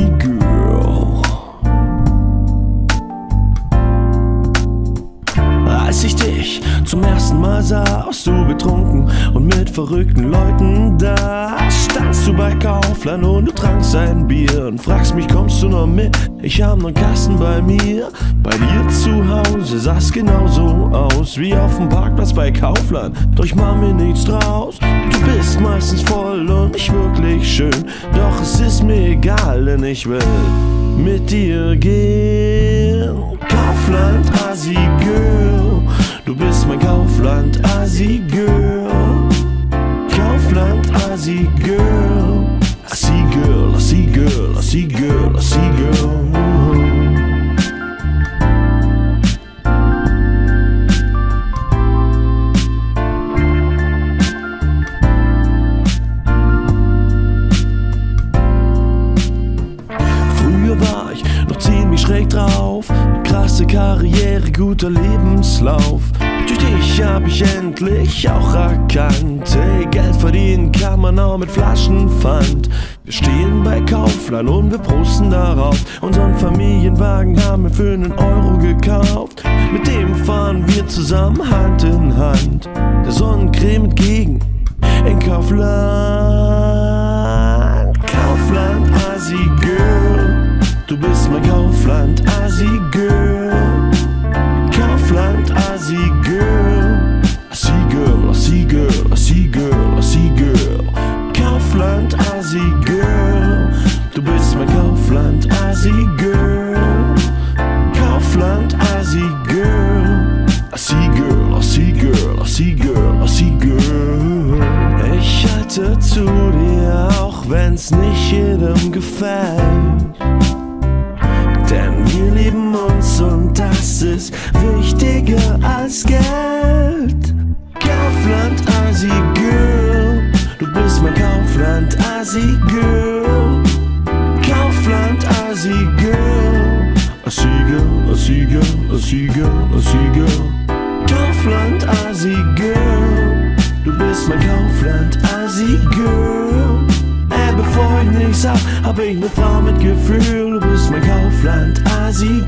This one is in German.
Girl. Als ich dich zum ersten Mal sah, warst du betrunken und mit verrückten Leuten da. Standst du bei Kaufland und du trankst ein Bier und fragst mich, kommst du noch mit? Ich hab nen Kasten bei mir. Bei dir zu Hause sah's genauso aus wie auf dem Parkplatz bei Kaufland. Doch ich mach mir nichts draus. Du bist meistens voll und nicht schön. Doch es ist mir egal, denn ich will mit dir gehen. Kaufland, Asi Girl. Du bist mein Kaufland, Asi Girl. Kaufland, Asi Girl. Assi Girl, Assi Girl, Assi Girl, Assi Girl. Schräg drauf. Krasse Karriere, guter Lebenslauf. Durch dich hab ich endlich auch erkannt. Hey, Geld verdienen kann man auch mit Flaschenpfand. Wir stehen bei Kaufland und wir prosten darauf. Unseren Familienwagen haben wir für einen Euro gekauft. Mit dem fahren wir zusammen Hand in Hand. Der Sonnencreme entgegen in. Kaufland, Kaufland, Asi Girl. Kaufland, Asi Girl. Assi Girl, Assi Girl, Assi Girl, Assi Girl. Kaufland, Asi Girl. Du bist mein Kaufland, Asi Girl. Kaufland, Asi Girl. Assi Girl, Assi Girl, Assi Girl, Assi Girl. Ich halte zu dir, auch wenn's nicht jedem gefällt. Lieben uns und das ist wichtiger als Geld. Kaufland, Asi Girl. Du bist mein Kaufland, Asi Girl. Kaufland, Asi Girl. Assi Girl, Assi Girl, Assi Girl, Assi Girl. Kaufland, Asi Girl. Du bist mein Kaufland, Asi Girl. Ey, bevor ich nichts sag, hab ich ne Frau mit Gefühl. Du bist mein Kaufland, Asi